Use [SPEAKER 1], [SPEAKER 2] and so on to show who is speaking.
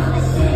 [SPEAKER 1] I said